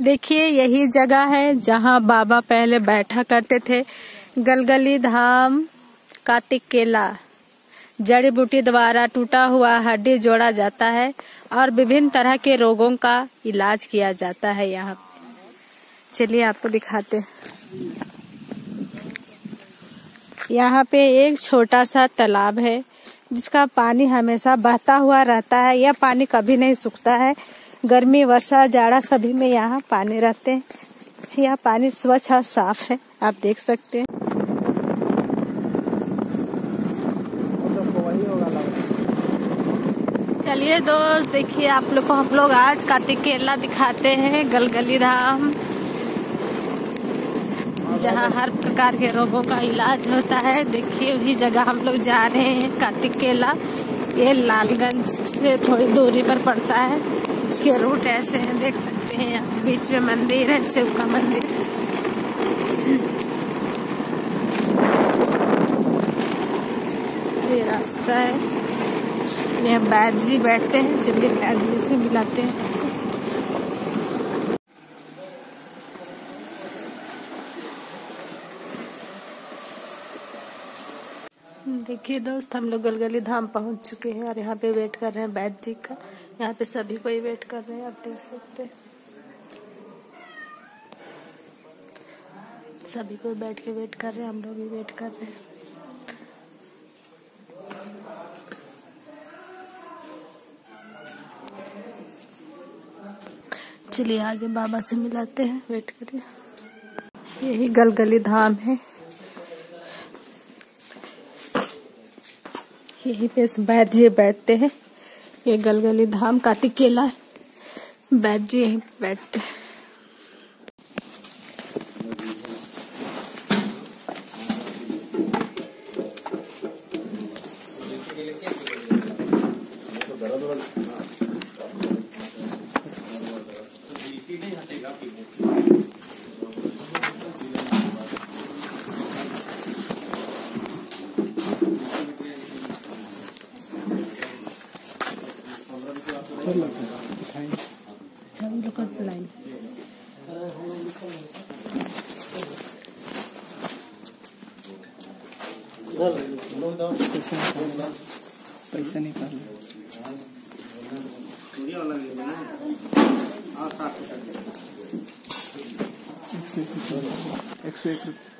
देखिए, यही जगह है जहाँ बाबा पहले बैठा करते थे। गलगली धाम, कार्तिक केला। जड़ी बूटी द्वारा टूटा हुआ हड्डी जोड़ा जाता है और विभिन्न तरह के रोगों का इलाज किया जाता है यहाँ चलिए, आपको दिखाते यहाँ पे एक छोटा सा तालाब है, जिसका पानी हमेशा बहता हुआ रहता है यह पानी कभी नहीं सूखता है। गर्मी, वर्षा, जाड़ा सभी में यहाँ पानी रहते हैं। यह पानी स्वच्छ और साफ़ है, आप देख सकते हैं। चलिए दोस्त, देखिए आप लोग को हम लोग आज कार्तिक केला दिखाते हैं, गलगली धाम, जहाँ हर प्रकार के रोगों का इलाज होता है। देखिए, उसी जगह हम लोग जा रहे हैं, कार्तिक केला। ये लालगंज से थोड़ी दूरी पर पड़ता है। इसके रूट ऐसे हैं, देख सकते हैं बीच में मंदिर है, शिव का मंदिर। ये रास्ता है। यहाँ बैद जी बैठते हैं, चलिए बैद जी से मिलाते हैं। देखिए दोस्त, हम लोग गलगली धाम पहुँच चुके हैं और यहाँ पे वेट कर रहे हैं बैद जी का। यहाँ पे सभी कोई वेट कर रहे हैं, आप देख सकते हैं। सभी कोई बैठ के वेट कर रहे हैं, हम लोग भी वेट कर रहे हैं। चलिए आगे बाबा से मिलाते हैं, वेट करिए। यही गलगली धाम है। यही पे बैद जी बैठते हैं। ये गलगली धाम कार्तिक केला है। बैठ जी यहीं बैठते हैं। अच्छा हम लोग कर लाइन पैसा निकाल एक सौ एक रुपये एक सौ एक रुपये।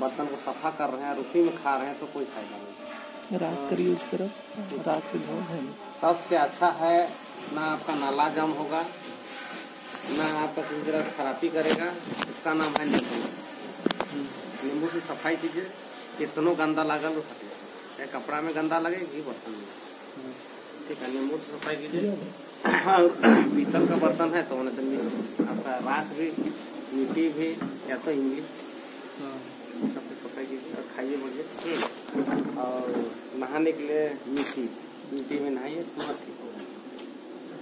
बर्तन को सफ़ा कर रहे हैं और उसी में खा रहे हैं तो कोई फ़ायदा नहीं। रात कर यूज़ करो रात से धो है सबसे अच्छा है ना आपका नाला जम होगा ना आपका किसी तरह खराबी करेगा इसका नाम है नींबू। नींबू से सफ़ाई कीजिए कितनों गंदा लागल वो हटेगा चाहे कपड़ा में गंदा लगे कि बर्तन में। ठीक है नींबू से सफ़ाई कीजिए। पीतल का बर्तन है तो उन्हें तो आपका राख भी मिट्टी भी या तो इमली सबसे सफ़ाई कीजिए और खाइए बोलिए और नहाने के लिए मिट्टी मिट्टी में नहाइए तुरंत ठीक होगा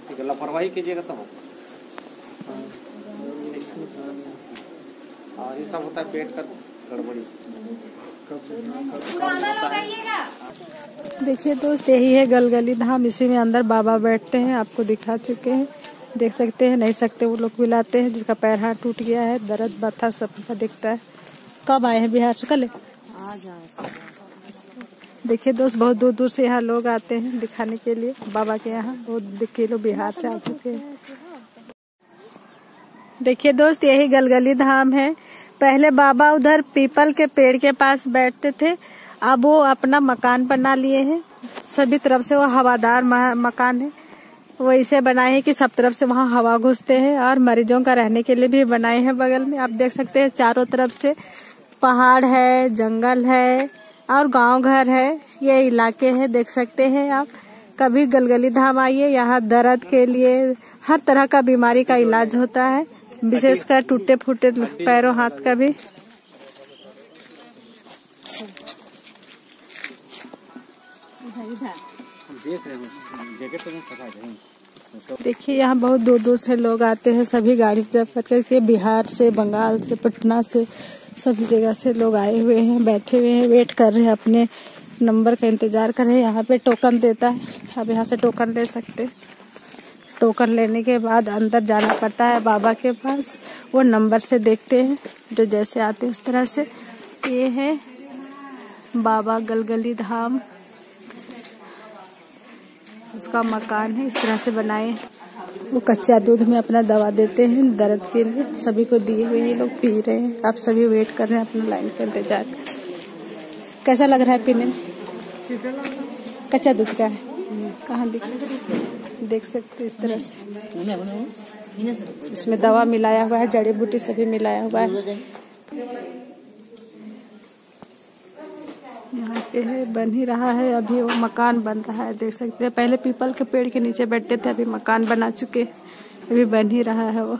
ठीक है लापरवाही कीजिएगा तो होगा। और ये सब होता है पेट का गड़बड़ी। देखिए दोस्त यही है गलगली धाम। इसी में अंदर बाबा बैठते हैं आपको दिखा चुके हैं। देख सकते हैं नहीं सकते वो लोग मिलाते हैं जिसका पैर हाथ टूट गया है दर्द बथा सब का दिखता है। कब आए हैं बिहार से? कल? देखिए दोस्त, बहुत दूर दूर से यहाँ लोग आते हैं दिखाने के लिए। बाबा के यहाँ बहुत किलो बिहार से आ चुके हैं। देखिए दोस्त, यही गलगली धाम है। पहले बाबा उधर पीपल के पेड़ के पास बैठते थे। अब वो अपना मकान बना लिए हैं। सभी तरफ़ से वो हवादार मकान है। वो इसे बनाए हैं कि सब तरफ़ से वहाँ हवा घुसते हैं और मरीजों का रहने के लिए भी बनाए हैं बगल में। आप देख सकते हैं चारों तरफ़ से पहाड़ है, जंगल है। और गाँव घर है, ये इलाके है, देख सकते हैं आप। कभी गलगली धाम आइए, यहाँ दर्द के लिए हर तरह का बीमारी का इलाज होता है, विशेषकर टूटे फूटे पैरों हाथ का भी। देखिए, यहाँ बहुत दूर दूर से लोग आते हैं, सभी गाड़ी जब करके बिहार से, बंगाल से, पटना से सभी जगह से लोग आए हुए हैं, बैठे हुए हैं, वेट कर रहे हैं, अपने नंबर का इंतज़ार कर रहे हैं। यहाँ पे टोकन देता है। आप यहाँ से टोकन ले सकते टोकन लेने के बाद अंदर जाना पड़ता है बाबा के पास। वो नंबर से देखते हैं, जो जैसे आते हैं उस तरह से। ये है बाबा गलगली धाम। उसका मकान है, इस तरह से बनाए। वो कच्चा दूध में अपना दवा देते हैं दर्द के लिए। सभी को दिए हुए हैं लोग पी रहे हैं। आप सभी वेट कर रहे हैं अपना लाइन का इंतज़ार कैसा लग रहा है पीने में? कच्चा दूध का है। कहाँ दिख देख सकते इस तरह से। इसमें दवा मिलाया हुआ है जड़ी बूटी सभी मिलाया हुआ है। यहाँ पे है बन ही रहा है। अभी वो मकान बन रहा है देख सकते हैं। पहले पीपल के पेड़ के नीचे बैठते थे अभी मकान बना चुके अभी बन ही रहा है वो।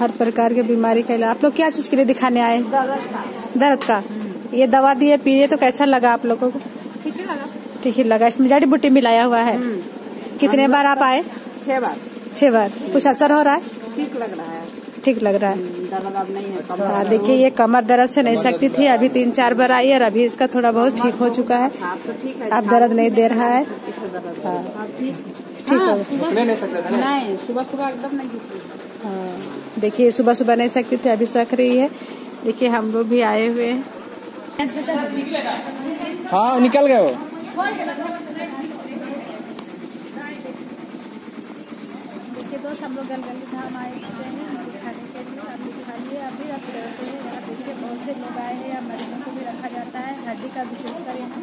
हर प्रकार के बीमारी का इलाज। आप लोग क्या चीज़ के लिए दिखाने आए? दर्द का। ये दवा दिए पिए तो कैसा लगा आप लोगों को? ठीक है लगा। ठीक ही लगा। इसमें जड़ी बूटी मिलाया हुआ है। कितने बार आप आए? छह बार। छह बार। कुछ असर हो रहा है? ठीक लग रहा है। ठीक लग रहा है। दर्द अब नहीं है हाँ देखिए ये कमर दर्द से नहीं सकती थी अभी तीन चार बार आई और अभी इसका थोड़ा बहुत ठीक हो चुका है। आप तो है अब दर्द नहीं दे रहा है हाँ। ठीक ठीक। हाँ, है। सुबह नहीं सुबह सुबह एकदम नहीं हाँ। देखिए सुबह सुबह नहीं सकती थी अभी सक रही है। देखिए हम लोग भी आए हुए हैं। हाँ निकल गए वो। देखिए दोस्त हम लोग गलगली धाम आए हुए हैं खाने के लिए। अभी दिखाइए अभी आप चलते हैं। यहाँ देखिए बहुत से लोग आए हैं। यहाँ मरीजों को भी रखा जाता है। हड्डी का विशेषकर यहाँ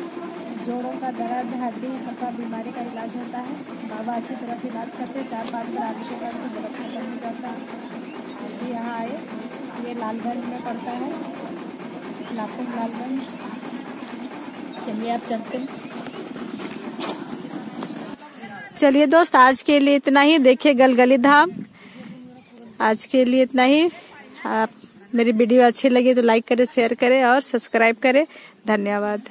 जोड़ों का दर्द, हड्डी सबका बीमारी का इलाज होता है। बाबा अच्छी तरह से इलाज करते हैं। चार पाँच बार आने के बाद भी दर्द खत्म हो जाता है। अभी यहाँ आए। ये लालगंज में पड़ता है। लाखों लालगंज। चलिए आप चलते हैं। चलिए दोस्त, आज के लिए इतना ही। देखिए गलगली धाम। आज के लिए इतना ही। आप मेरी वीडियो अच्छी लगी तो लाइक करें, शेयर करें और सब्सक्राइब करें। धन्यवाद।